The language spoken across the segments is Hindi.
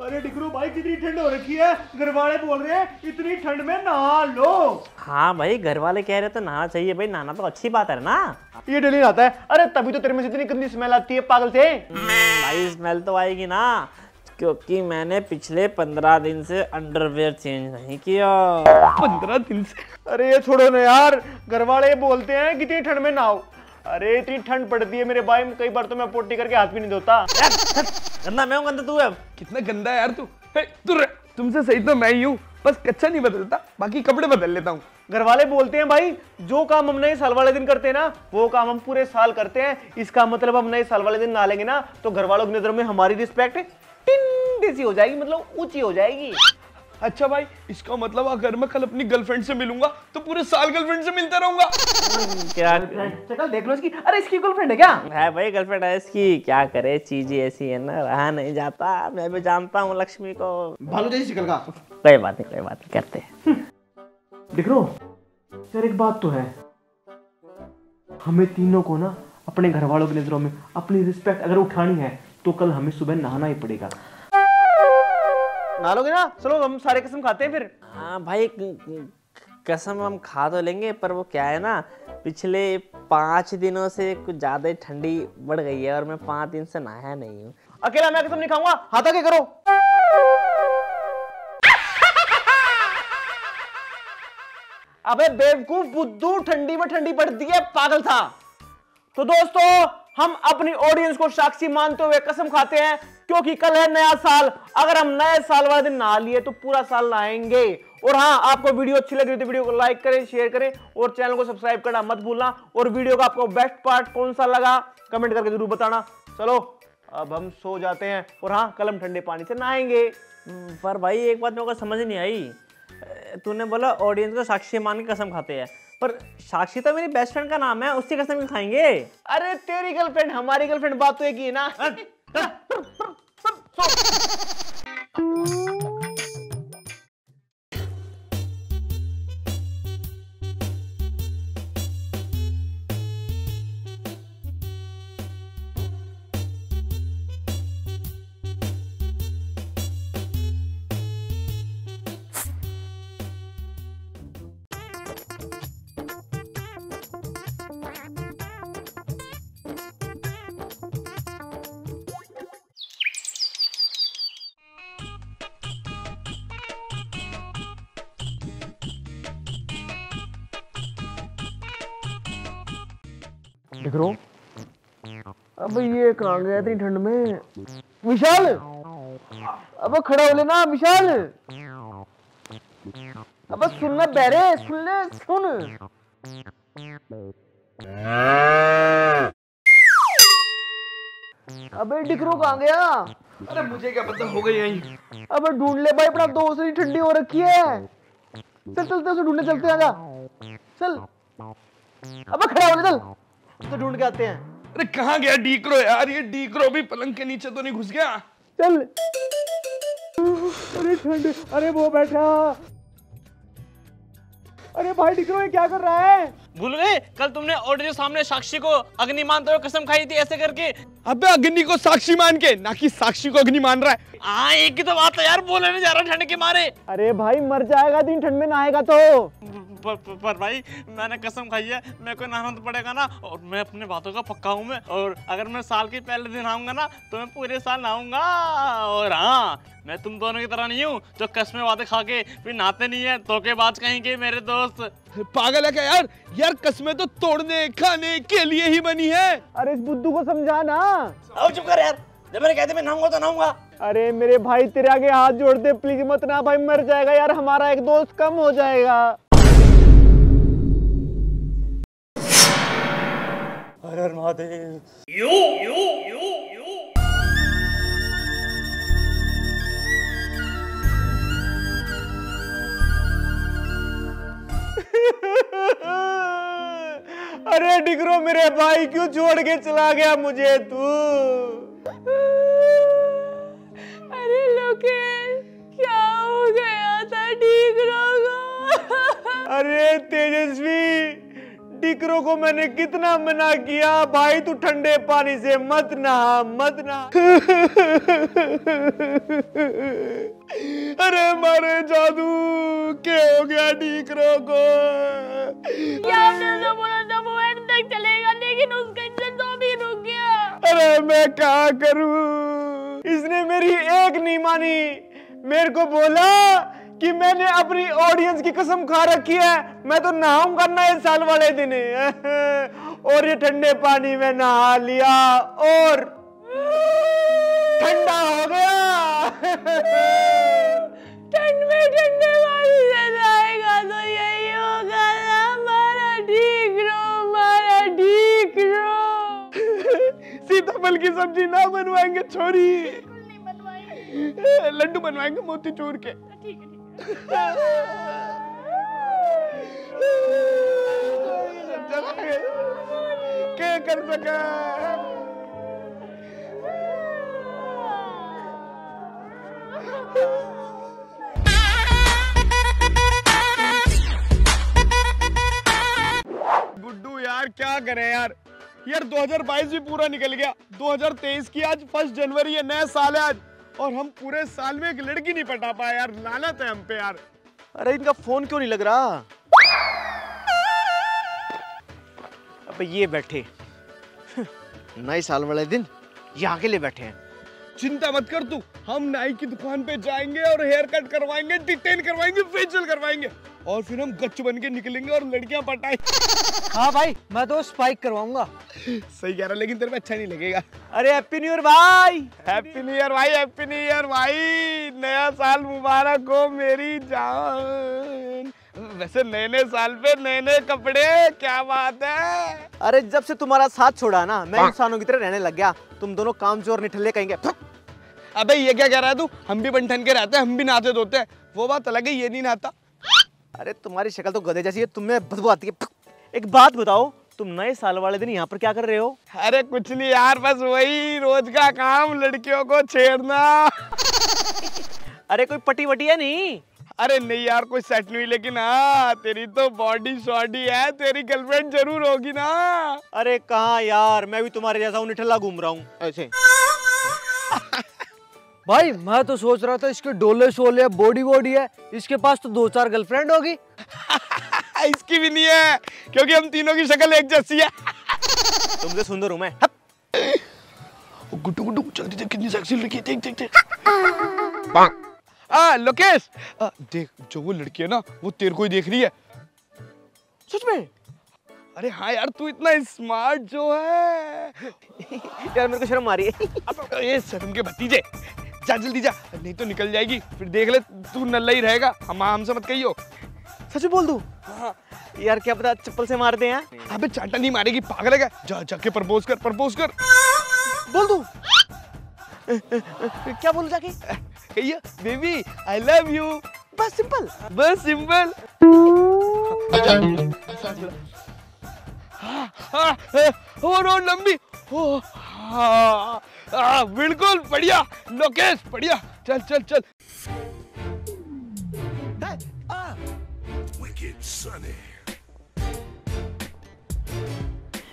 अरे डिकरू भाई कितनी ठंड हो रखी है। घर वाले बोल रहे हैं इतनी ठंड में नहा लो। हाँ भाई घर वाले कह रहे तो नहाना चाहिए भाई नहाना तो अच्छी बात है ना। ये डेली आता है। अरे तभी तो तेरे में से इतनी गंदी स्मेल आती है पागल से। भाई स्मेल तो आएगी ना क्योंकि मैंने पिछले पंद्रह दिन से अंडरवेयर चेंज नहीं किया। पंद्रह दिन से? अरे ये छोड़ो ना यार घर वाले बोलते हैं कितनी ठंड में नहाओ। अरे इतनी ठंड पड़ती है मेरे भाई कई बार तो मैं पोटी करके हाथ भी नहीं धोता। गंदा मैं हूँ गंदा तू है। कितना गंदा है यार तू। तू तुमसे सही तो मैं ही हूँ बस कच्चा नहीं बदलता बाकी कपड़े बदल लेता हूँ। घर वाले बोलते हैं भाई जो काम हम नए साल वाले दिन करते हैं ना वो काम हम पूरे साल करते हैं। इसका मतलब हम नए साल वाले दिन ना लेंगे ना तो घर वालों की नज़र में हमारी रिस्पेक्ट टिंडी सी हो जाएगी मतलब ऊँची हो जाएगी अच्छा भाई इसका मतलब अगर मैं कल अपनी गर्लफ्रेंड से मिलूँगा तो पूरे साल गर्लफ्रेंड से मिलता रहूँगा। क्या चल देख लो इसकी। अरे इसकी गर्लफ्रेंड है क्या? है भाई गर्लफ्रेंड है इसकी। क्या करे चीज़ें ऐसी है ना रहा नहीं जाता। मैं भी जानता हूँ लक्ष्मी को। भालू जैसी शिकल का। कोई बात नहीं कोई बात नहीं करते हैं। दिख रो यार एक बात तो है। हमें तीनों को ना अपने घर वालों की नज़रों में अपनी रिस्पेक्ट अगर उठानी है तो कल हमें सुबह नहाना ही पड़ेगा। नहा लोगे ना? चलो हम सारे कसम खाते हैं फिर। हाँ भाई कसम हम खा तो लेंगे पर वो क्या है ना पिछले पाँच दिनों से कुछ ज़्यादा ही ठंडी बढ़ गई है और मैं पाँच दिन से नहाया नहीं हूँ। अकेला मैं कसम नहीं खाऊँगा हाथ आगे करो। अबे बेवकूफ़ बुद्धू ठंडी में ठंडी पड़ती है पागल था। तो दोस्तों हम अपनी ऑडियंस को साक्षी मानते हुए कसम खाते हैं, क्योंकि कल है नया साल। अगर हम नए साल वाले दिन नहा लिए तो पूरा साल नहाएँगे और हाँ आपको वीडियो अच्छी लग तो वीडियो को लाइक करें शेयर करें, और चैनल को सब्सक्राइब करना मत भूलना। और वीडियो का आपको बेस्ट पार्ट कौन सा लगा कमेंट करके ज़रूर बताना। चलो, अब हम सो जाते हैं। और हाँ कल हम ठंडे पानी से नहाएँगे। पर भाई, एक बात मेरे को समझ नहीं आई। तूने बोला ऑडियंस को साक्षी मान के कसम खाते हैं। पर साक्षी तो मेरी बेस्ट फ्रेंड का नाम है उसकी कसम भी खाएँगे अरे तेरी गर्लफ्रेंड हमारी गर्लफ्रेंड बात तो एक ही है ना देख रो अब ये कहाँ गया इतनी ठंड में? विशाल! अब खड़ा हो लेना विशाल! अब सुनना बैरे सुन ले सुन। अबे डिकरो कहाँ गया? अरे मुझे क्या पता हो गई यहीं। अबे ढूंढ ले भाई अपना दोस्त इतनी ठंडी हो रखी है। चल चलते उसे ढूँढने चलते हैं आजा। चल। अबे खड़ा हो ले चल। तो ढूंढ के आते हैं। अरे कहाँ गया डीक्रो यार? ये डीक्रो भी पलंग के नीचे तो नहीं घुस गया। चल। अरे ठंड अरे वो बैठा। अरे भाई डीक्रो ये क्या कर रहा है? भूल गए? कल तुमने ऑडियो सामने साक्षी को अग्नि मानते हुए कसम खाई थी ऐसे करके। अबे अग्नि को साक्षी मान के ना कि साक्षी को अग्नि मान रहा है। हाँ एक ही तो बात है यार बोलने जा रहा ठंड के मारे। अरे भाई मर जाएगा दिन ठंड में नहाएगा तो। पर, पर, पर भाई मैंने कसम खाई है मेरे को नहाना तो पड़ेगा ना और मैं अपने बातों का पक्का हूँ मैं और अगर मैं साल के पहले दिन आऊँगा ना तो मैं पूरे साल नहाऊँगा और हाँ मैं तुम दोनों की तरह नहीं हूँ जो कसमें वादे खा के फिर नहाते नहीं है कहीं के मेरे दोस्त। पागल है क्या यार? यार कस्में तो तोड़ने खाने के लिए ही बनी है। अरे इस बुद्धू को समझा ना। आओ चुप कर यार। जब मैंने कहते मैं नहाऊँगा तो नहाऊँगा। अरे मेरे भाई तेरे आगे हाथ जोड़ दे प्लीज़ मत ना भाई मर जाएगा यार हमारा एक दोस्त कम हो जाएगा। अरे महादेव यू यू महादेव अरे डिगरो मेरे भाई क्यों छोड़ के चला गया मुझे तू? अरे लोकेश क्या हो गया था डिगरो को? अरे तेजस्वी टीकरों को मैंने कितना मना किया। भाई तू ठंडे पानी से मत नहा मत नहा। अरे मारे जादू क्या हो गया टीकरों को? ये आपने बोला था? वो एंड तक चलेगा लेकिन उसका इंजन तो अभी रुक गया। अरे मैं क्या करूँ? इसने मेरी एक नहीं मानी। मेरे को बोला कि मैंने अपनी ऑडियंस की कसम खा रखी है। मैं तो नहाऊँगा ना इस साल वाले दिन। और ये ठंडे पानी में नहा लिया और ठंडा हो गया। ठंड में ठंडे पानी से जाएगा तो यही होगा ना। हमारा ठीक रो हमारा ठीक रो सीताफल की सब्ज़ी ना बनवाएँगे छोरी। लड्डू बनवाएँगे मोती मोतीचूर के। ठीक है कर गुड्डू यार, क्या करें यार? यार 2022 भी पूरा निकल गया। 2023 की आज फ़र्स्ट जनवरी है, नया साल है आज। और हम पूरे साल में एक लड़की नहीं पटा पाए यार लानत है हम पे यार। अरे इनका फ़ोन क्यों नहीं लग रहा? अबे ये बैठे। नए साल वाले दिन ये अकेले बैठे हैं। चिंता मत कर तू हम नाई की दुकान पे जाएँगे और हेयर कट करवाएँगे डिटेन करवाएँगे फेशियल करवाएँगे और फिर हम गच्च बन के निकलेंगे और लड़कियाँ पटाएँगे। हाँ भाई मैं तो स्पाइक करवाऊँगा। सही कह रहा लेकिन तेरे पे अच्छा नहीं लगेगा। अरे हैप्पी न्यू ईयर भाई। हैप्पी न्यू ईयर भाई हैप्पी न्यू ईयर भाई। नया साल मुबारक हो मेरी जान। वैसे नए नए साल पे नए नए कपड़े क्या बात है? अरे जब से तुम्हारा साथ छोड़ा ना मैं इंसानों की तरह रहने लग गया। तुम दोनों काम चोर निठल्ले कहेंगे। अबे ये क्या कह रहा है तू? हम भी बंठन के रहते हैं हम भी नहाते धोते हैं। वो बात अलग है ये नहीं नहाता अरे तुम्हारी शक्ल तो गधे जैसी है तुम्हें बदबू आती है। एक बात बताओ तुम नए साल वाले दिन यहाँ पर क्या कर रहे हो? अरे कुछ नहीं यार बस वही रोज का काम लड़कियों को छेड़ना। अरे कोई पटी वटी है नहीं? अरे नहीं यार कोई सेट नहीं लेकिन हाँ तेरी तो बॉडी शॉडी है तेरी गर्लफ्रेंड ज़रूर होगी ना। अरे कहाँ यार मैं भी तुम्हारे जैसा हूँ निठल्ला घूम रहा हूँ। ऐसे भाई मैं तो सोच रहा था इसके डोले शोले बॉडी बॉडी है इसके पास तो दो चार गर्लफ्रेंड होगी। इसकी भी नहीं है क्योंकि हम तीनों की शक्ल एक जैसी है। तुमसे सुंदर हूँ मैं। गुड्डू गुड्डू जल्दी देख कितनी सेक्सी लड़की है देख देख देख। आ लोकेश! आ, देख जो वो लड़की है ना वो तेरे को ही देख रही है। सच में? अरे हाँ यार तू इतना स्मार्ट जो है। यार मेरे को शर्म आ रही है। अब ये शर्म के भतीजे। जा जल्दी जा। नहीं तो निकल जाएगी। फिर देख ले तू नल्ला ही रहेगा। हम हमसे मत कहियो। सच बोल दूँ? यार क्या पता चप्पल से मार दे हैं? अबे चांटा नहीं मारेगी पागल है जा जाके प्रपोज कर प्रपोज कर। बोल दूँ? क्या बोलूँ जाके? बेबी आई लव यू बस सिंपल। बस सिंपल। और और लंबी। ओ, हाँ, हाँ, बिल्कुल बढ़िया। लोकेश बढ़िया। चल चल चल।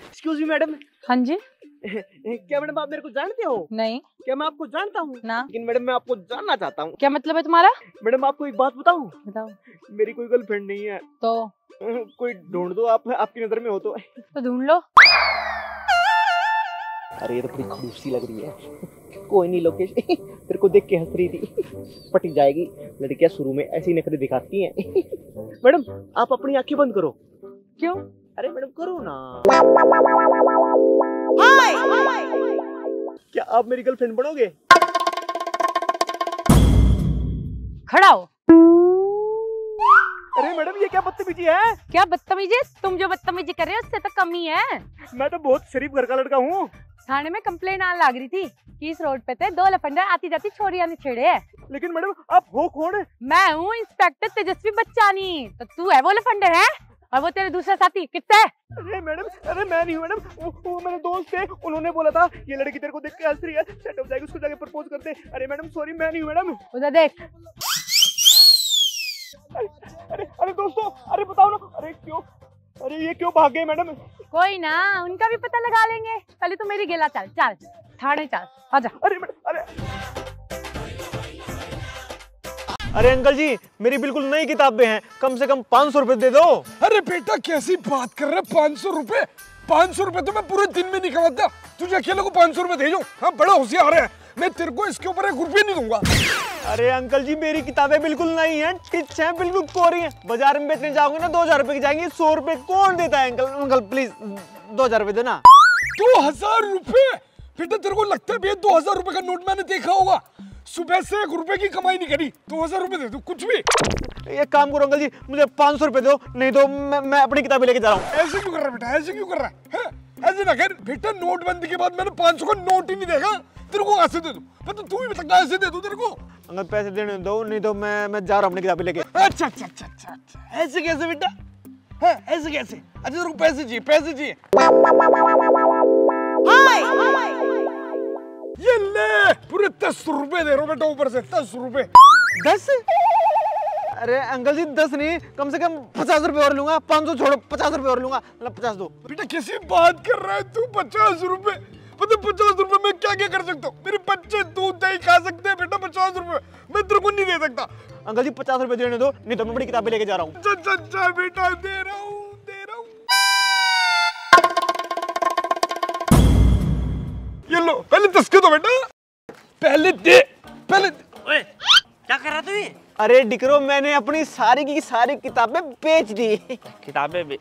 एक्सक्यूज मी मैडम हाँ जी। क्या मैडम आप मेरे को जानते हो? नहीं। क्या मैं आपको जानता हूँ? ना। लेकिन मैडम मैं आपको जानना चाहता हूँ। क्या मतलब है तुम्हारा? मैडम आपको एक बात बताऊँ? बताओ। मेरी कोई गर्लफ्रेंड नहीं है। तो? कोई ढूंढ दो आप आपकी नज़र में हो तो। तो ढूंढ लो। अरे ये तो बड़ी खड़ूसी लग रही है। कोई नहीं लोकेश। तेरे को देख के हंस रही थी। पटी जाएगी। लड़कियाँ शुरू में ऐसी नखरे दिखाती हैं। मैडम आप अपनी आँखें बंद करो। क्यों? अरे मैडम करो ना। क्या आप मेरी गर्लफ्रेंड बनोगे? खड़ा हो। अरे मैडम ये क्या बदतमीजी है? क्या बदतमीजी तुम जो बदतमीजी कर रहे हो उससे तो कम ही मैं तो बहुत शरीफ घर का लड़का हूँ। थाने में कम्प्लेन आने लग रही थी कि इस रोड पे थे दो लफंडर आती जाती छोरियाँ ने छेड़े है। लेकिन मैडम आप हो कौन? मैं हूँ इंस्पेक्टर तेजस्वी बच्चानी। तो तू है वो लफंडर है? और वो तेरे दूसरा साथी कितना है अरे मैडम अरे मैं नहीं हूँ मैडम। वो, वो मेरे दोस्त थे उन्होंने बोला था ये लड़की तेरे को देख के हंस रही है। सेट हो जाएगी उसको जाके प्रपोज करते। अरे मैडम सॉरी मैं नहीं हूँ मैडम। उधर देख। अरे अरे दोस्तों अरे बताओ ना अरे क्यों? अरे ये क्यों भाग गए मैडम? कोई ना उनका भी पता लगा लेंगे। पहले तो मेरी गिला चल चल थाने चल आजा अरे मैडम अरे। अरे अंकल जी मेरी बिल्कुल नई किताबें हैं। कम से कम पाँच सौ रुपए दे दो। अरे बेटा कैसी बात कर रहे हैं? पाँच सौ रुपए? पाँच सौ रुपए तो मैं पूरे दिन में नहीं कमाता तुझे अकेले को पाँच सौ रुपए दे दो? हाँ बड़ा होशियार है। मैं तेरे को इसके ऊपर एक रुपये नहीं दूँगा। अरे अंकल जी मेरी किताबें बिल्कुल नई हैं टिच हैं बिल्कुल कोरी हैं। बाज़ार में बेचने जाओगे ना दो हज़ार रुपए की जाएँगी। सौ रुपए कौन देता है अंकल? अंकल प्लीज़ दो हज़ार रुपए देना दो हज़ार रुपए? बेटा तेरे को लगता है दो हज़ार रुपए का नोट मैंने देखा होगा। सुबह से एक रुपए की कमाई नहीं करी। दो हज़ार रुपए दे दो कुछ भी। एक काम करो अंकल जी मुझे पाँच सौ रुपए दो नहीं तो मैं, मैं अपनी किताबें लेके जा रहा हूँ। ऐसे क्यों कर रहा है बेटा? ऐसे क्यों कर रहा है? हैं? ऐसे ना कर बेटा नोटबंदी के बाद मैंने पाँच सौ का नोट ही नहीं देखा तेरे को ऐसे दे दूँ। मतलब तू ही बता ऐसे दे दूँ तेरे को। अंकल पैसे देने दो नहीं तो मैं मैं जा रहा हूँ अपनी किताबें लेके। अच्छा अच्छा अच्छा अच्छा अच्छा। ऐसे कैसे बेटा? है ऐसे कैसे? अच्छा तेरे को पैसे चाहिए पैसे चाहिए। ये ले पूरे दस रुपए दे रहा हूँ बेटा ऊपर से दस रुपए। दस? अरे अंकल जी दस नहीं कम से कम पचास रुपए और लूँगा पाँच सौ छोड़ो पचास रुपए और लूँगा मतलब पचास दो। बेटा कैसी बात कर रहा है तू पचास रुपए? मतलब पचास रुपए में क्या क्या कर सकता हूँ? मेरे बच्चे दूध दही खा सकते हैं बेटा पचास रुपए। मैं तेरे को नहीं दे सकता। अंकल जी पचास रुपए देने दो नहीं तो मैं बड़ी किताबें लेके जा रहा हूँ। अच्छा अच्छा बेटा दे रहा हूँ दे रहा हूँ। ये लो पहले दस के दो बेटा। पहले दे पहले दे। ओए क्या कर रहा तू ये? अरे डिकरो मैंने अपनी सारी की सारी किताबें बेच दी। किताबें बे...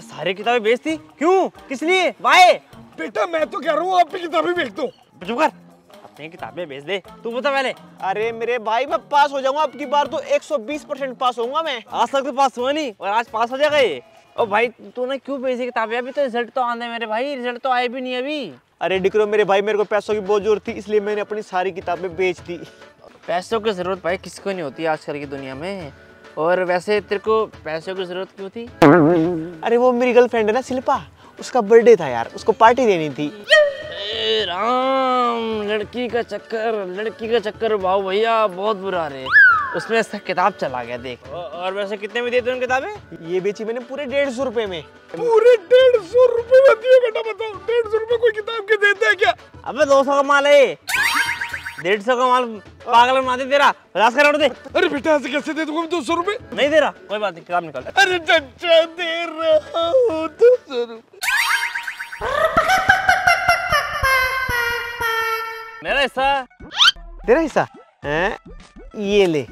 सारी किताबें बेचती? क्यों? किस लिए? वाई बेटा मैं तो कह रहा हूँ आप भी किताबें बेच दो। चुप कर। अपनी किताबें बेच दे। तू बता पहले। अरे मेरे भाई मैं पास हो जाऊँगा। अब की बार तो 120 परसेंट पास होऊँगा मैं। आज तक तो पास हुआ नहीं और आज पास हो जाएगा ये। ओ भाई तूने क्यों बेची किताबें? अभी तो रिज़ल्ट तो आने मेरे भाई रिज़ल्ट तो आए भी नहीं अभी। अरे डिकरो मेरे भाई मेरे को पैसों की बहुत ज़रूरत थी इसलिए मैंने अपनी सारी किताबें बेच दी। पैसों की ज़रूरत भाई किसको नहीं होती आजकल की दुनिया में? और वैसे तेरे को पैसों की ज़रूरत क्यों थी? अरे वो मेरी गर्लफ्रेंड है ना शिल्पा। उसका बर्थडे था यार उसको पार्टी देनी थी। राम लड़की का चक्कर लड़की का चक्कर भाव भैया बहुत बुरा रे। उसमें इसका किताब चला गया देख। और, और वैसे कितने में देते हो किताबें? ये बेची मैंने पूरे डेढ़ सौ रुपए में। पूरे डेढ़ सौ रुपए में दिए बेटा बताओ डेढ़ सौ रुपए कोई किताब के देते हैं क्या? अबे दो सौ का माल है डेढ़ सौ का माल पागल बना दे तेरा। पचास करोड़ दे। अरे बेटा ऐसे कैसे दे दूँगा दो सौ रुपए? नहीं दे रहा। कोई बात नहीं किताब निकाल। अरे चचा दे रहा हूँ दो सौ रुपए। मेरा हिस्सा। तेरा हिस्सा? हैं? ये ले।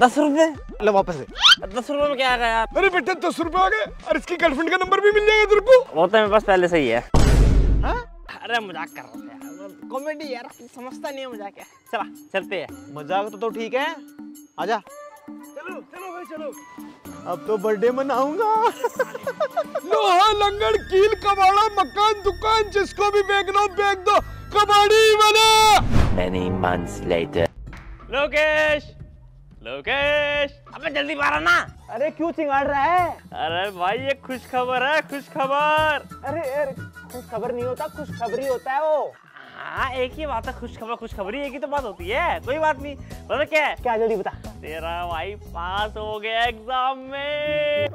दस रुपए? लो वापस दे। दस रुपए में क्या आएगा यार? अरे बेटा दस रुपए आ गए। और इसकी गर्लफ्रेंड का नंबर भी मिल जाएगा तेरे को। वो तो मेरे पास पहले से ही है। अरे मज़ाक कर रहा था यार। कॉमेडी यार समझता नहीं है मज़ाक क्या चला चलते हैं। मज़ाक तो, तो ठीक है। आजा। चलो चलो भाई चलो। अब तो बर्थडे मनाऊँगा। लोहा लंगड़ कील कबाड़ा मकान दुकान जिसको भी बेचना हो बेच दो। कबाड़ी वाला! Many months later. Lokesh! Lokesh! अबे जल्दी बाहर ना अरे क्यों चिंगाड़ रहा है? अरे भाई ये खुश खबर है खुश खबर अरे अरे खुश खबर नहीं होता खुश खबरी होता है वो। हाँ एक ही बात है खुश खबर खुश खबरी एक ही तो बात होती है कोई बात नहीं। पता क्या? है क्या जल्दी बता। तेरा भाई पास हो गया एग्ज़ाम में।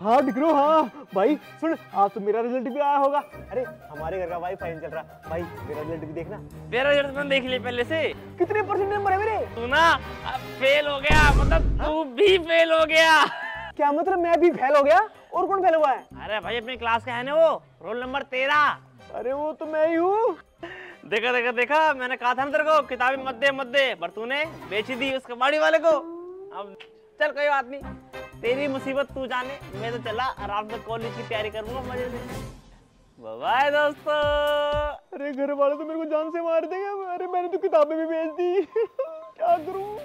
हाँ डिकरो हाँ भाई सुन आज तो मेरा रिज़ल्ट भी आया होगा। अरे हमारे घर का भाई फाइन चल रहा। भाई मेरा रिज़ल्ट भी देखना। मेरा रिज़ल्ट मैंने देख लिया पहले से। कितने परसेंट नंबर है मेरे? तू ना फेल हो गया मतलब तू भी फेल हो गया। क्या मतलब मैं भी फेल हो गया? और कौन फेल हुआ है? अरे भाई अपनी क्लास का है ना वो रोल नंबर तेरह। अरे वो तो मैं ही हूँ। देखा देखा देखा मैंने कहा था ना तेरे को किताबें मत दे मत दे पर तूने बेची दी उस कबाड़ी वाले को। अब चल कोई बात नहीं। तेरी मुसीबत तू जाने। मैं तो चला आराम से कॉलेज की तैयारी करूँगा मज़े से। बाय दोस्तों। अरे घर वाले तो मेरे को जान से मार देंगे। अरे मैंने तो किताबें भी बेच दी। क्या करूँ?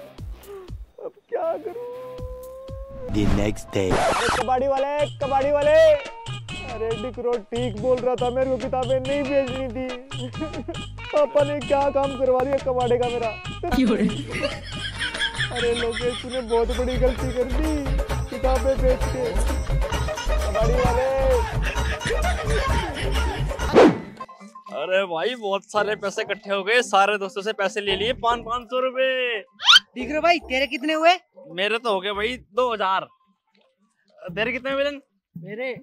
अब क्या करूँ? The next day. कबाड़ी वाले कबाड़ी वाले। अरे डिकरो ठीक बोल रहा था मेरे को किताबें नहीं भेजनी थी। पापा ने क्या काम करवा दिया कबाड़े का मेरा? अरे लोकेश तूने बहुत बड़ी गलती कर दी किताबें बेच के। कबाड़ी वाले। अरे भाई बहुत सारे पैसे इकट्ठे हो गए सारे दोस्तों से पैसे ले लिए पाँच पाँच सौ रूपए। ठीक है भाई तेरे कितने हुए? मेरे तो हो गए भाई दो हज़ार। तेरे कितने मिलन? मेरे?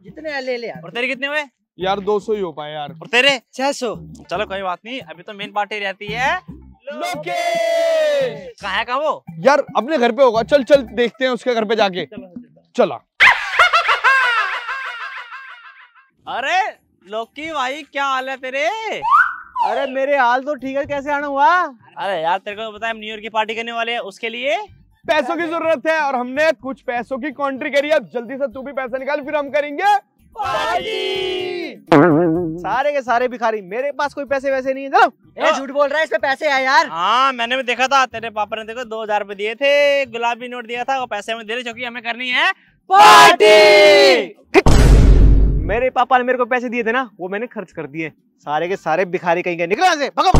जितने ले ले यार और तेरे कितने हुए? यार 200 ही हो पाए यार। और तेरे? छह सौ। चलो कोई बात नहीं। अभी तो मेन पार्टी रहती है। लोकेश! कहाँ है कहाँ वो? यार अपने घर पे होगा। चल चल देखते हैं उसके घर पे जाके। चला अरे लोकी भाई क्या हाल है तेरे? अरे मेरे हाल तो ठीक है। कैसे आना हुआ? अरे यार तेरे को बताया हम न्यू ईयर की पार्टी करने वाले हैं। उसके लिए? पैसों की ज़रूरत है और हमने कुछ पैसों की कॉन्ट्री करी अब जल्दी से तू भी पैसा निकाल फिर हम करेंगे सारे के सारे भिखारी मेरे पास कोई पैसे वैसे नहीं है चलो ए झूठ बोल रहा है इसमें पैसे है यार। हाँ मैंने भी देखा था तेरे पापा ने देखो दो हज़ार रूपए दिए थे गुलाबी नोट दिया था वो पैसे हमें दे रहे क्योंकि हमें करनी है मेरे पापा ने मेरे को पैसे दिए थे ना वो मैंने खर्च कर दिए। सारे के सारे भिखारी कहीं गए निकलो से भगो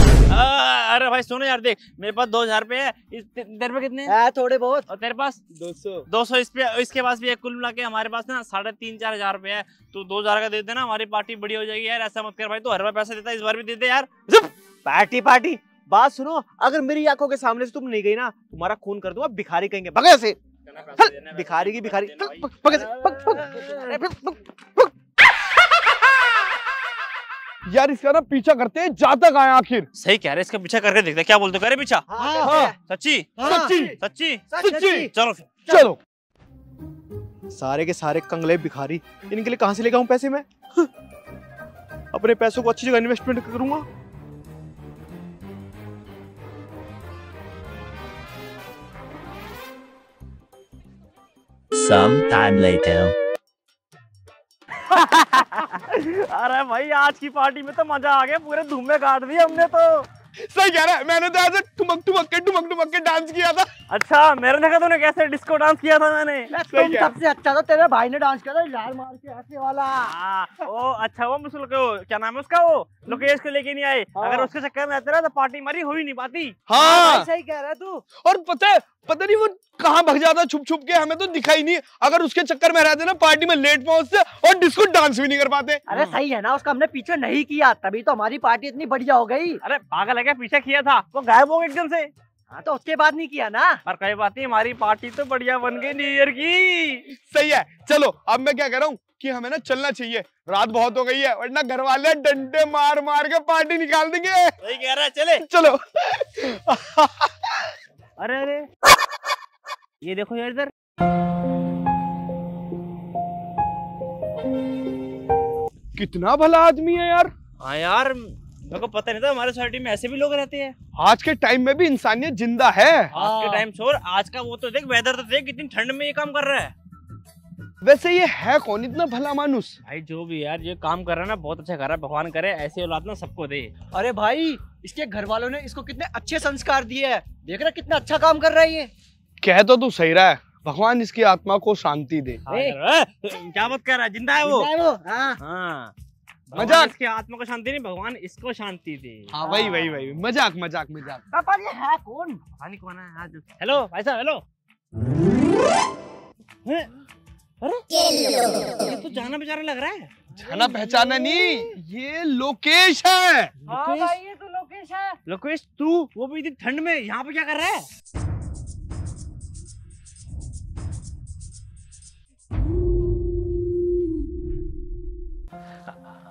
अरे भाई सुनो यार देख मेरे पास दो हज़ार रुपए है। तेरे पे कितने हैं? थोड़े बहुत। और तेरे पास? 200 दो सौ इस पे इसके पास भी है कुल मिला के हमारे पास ना साढ़े तीन चार हज़ार रुपए है। तू दो हज़ार का दे देना हमारी पार्टी बड़ी हो जाएगी यार ऐसा मत कर भाई तू हर बार पैसा देता है इस बार भी दे दे यार। Party party. बात सुनो अगर मेरी आँखों के सामने से तुम नहीं गई ना तुम्हारा खून कर दूँगा भिखारी कहेंगे भगे से। भिखारी की भिखारी। यार इसका ना पीछा करते हैं जा तक आए आखिर। सही कह रहे इसका पीछा करके देखते हैं, क्या बोलते हो? करे पीछा? हाँ सच्ची? सच्ची। सच्ची? सच्ची। चलो चलो। सारे के सारे कंगले भिखारी इनके लिए कहाँ से लेगा हूँ पैसे मैं? अपने पैसों को अच्छी जगह इन्वेस्टमेंट करूँगा। Some time later. अरे भाई आज की पार्टी में तो मज़ा आ गया। पूरे धूमे काट दिए हमने तो। सही कह रहा है मैंने तो ऐसे ठुमक ठुमक के ठुमक ठुमक के डांस किया था। अच्छा मेरे देखा तूने कैसे डिस्को डांस किया था मैंने? तुम सबसे अच्छा था तेरे भाई ने डांस किया था लाल मार के हाथी वाला। हाँ, ओ अच्छा वो मुसल को क्या नाम है उसका वो? लोकेश को लेके नहीं आए। हाँ। अगर उसके चक्कर में आते ना तो पार्टी हमारी हो ही नहीं पाती हाँ। सही कह रहा है तू। और पता है पता नहीं वो कहाँ भग जाता छुप छुप के हमें तो दिखाई नहीं। अगर उसके चक्कर में रहते ना पार्टी में लेट पहुँचते और डिस्को डांस भी नहीं कर पाते। अरे सही है ना उसका हमने पीछे नहीं किया तभी तो हमारी पार्टी इतनी बढ़िया हो गई। अरे पागल है क्या पीछे किया था? वो गायब हो गए एकदम से। हाँ तो उसके बाद नहीं किया ना? पर कोई बात नहीं हमारी पार्टी तो बढ़िया बन गई न्यू ईयर की। सही है चलो अब मैं क्या कह रहा हूँ? कि हमें ना चलना चाहिए। रात बहुत हो गई है वरना घर वाले डंडे मार मार के पार्टी निकाल देंगे। वही कह रहा है चले। चलो। अरे अरे। ये देखो यार इधर। कितना भला आदमी है यार। हाँ यार मेरे को पता नहीं था हमारे सोसाइटी में ऐसे भी लोग रहते हैं। आज के टाइम में भी इंसानियत ज़िंदा है। आज के टाइम छोड़ आज का वो तो देख वेदर तो देख कितनी ठंड में ये काम कर रहा है। वैसे ये है कौन इतना भला मानुस? भाई जो भी यार ये काम कर रहा है ना बहुत अच्छा कर रहा है भगवान करे ऐसे औलाद ना सबको दे। अरे भाई इसके घर वालों ने इसको कितने अच्छे संस्कार दिए हैं। देख रहा कितना अच्छा काम कर रहा है ये। कह तो तू सही रहा है भगवान इसकी आत्मा को शांति दे। हाँ क्या बात कर रहा है ज़िंदा है वो? है वो हाँ। हाँ। मज़ाक। इसकी आत्मा को शांति नहीं भगवान इसको शांति दे। हाँ वही वही वही मज़ाक मज़ाक मज़ाक। पापा ये है कौन? पानी कौन है हेलो भाई साहब हेलो। हैं? अरे ये तो जाना बेचारा लग रहा है। जाना पहचाना नहीं ये लोकेश है। हाँ भाई ये तो लोकेश है। लोकेश तू वो भी इतनी ठंड में यहाँ पे क्या कर रहा है?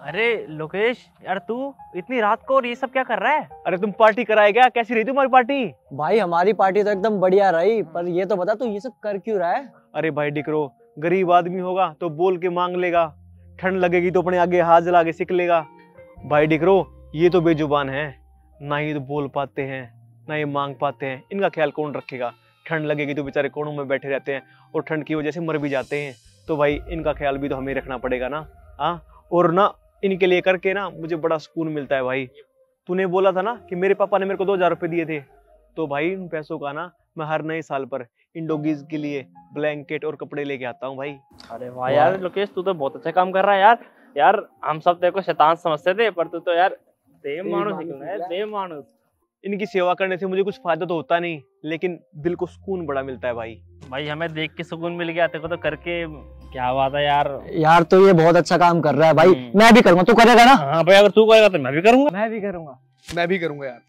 अरे लोकेश यार तू इतनी रात को और ये सब क्या कर रहा है? अरे तुम पार्टी कराए क्या? कैसी रही तुम्हारी पार्टी? भाई हमारी पार्टी तो एकदम बढ़िया रही पर ये तो बता तू ये सब कर क्यों रहा है? अरे भाई डिकरो गरीब आदमी होगा तो बोल के मांग लेगा। ठंड लगेगी तो अपने आगे हाथ जला के सीख लेगा। भाई डिकरो, ये तो बेजुबान है। ना ही तो बोल पाते हैं, ना ये मांग पाते हैं। इनका ख्याल कौन रखेगा? ठंड लगेगी तो बेचारे कोनों में बैठे रहते हैं और ठंड की वजह से मर भी जाते हैं। तो भाई इनका ख्याल भी तो हमें रखना पड़ेगा ना हाँ? और ना, इनके लिए करके ना मुझे बड़ा सुकून मिलता है भाई। तूने बोला था ना कि मेरे पापा ने मेरे को दो हज़ार रुपये दिए थे। तो भाई इन पैसों का ना मैं हर नए साल पर इन डॉगीज के लिए ब्लैंकेट और कपड़े लेके आता हूँ भाई। अरे वाह यार लोकेश तू तो बहुत अच्छा काम कर रहा है यार। यार हम सब तेरे को शैतान समझते थे पर तू तो यार देव मानुस निकला है देव मानुस इनकी सेवा करने से मुझे कुछ फ़ायदा तो होता नहीं लेकिन दिल को सुकून बड़ा मिलता है भाई। भाई हमें देख के सुकून मिल गया तेरे को तो करके क्या बात है यार। यार तो ये बहुत अच्छा काम कर रहा है भाई। हम्म। मैं भी करूँगा तू करेगा ना? हाँ भाई अगर तू करेगा तो मैं भी करूँगा। मैं भी करूँगा। मैं भी करूँगा यार।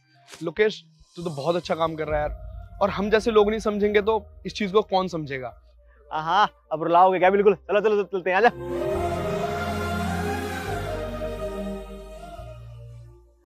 लोकेश तू तो बहुत अच्छा काम कर रहा है यार। और हम जैसे लोग नहीं समझेंगे तो इस चीज़ को कौन समझेगा? हाँ अब रुलाओगे क्या? बिल्कुल। चलो चलो चलते हैं आजा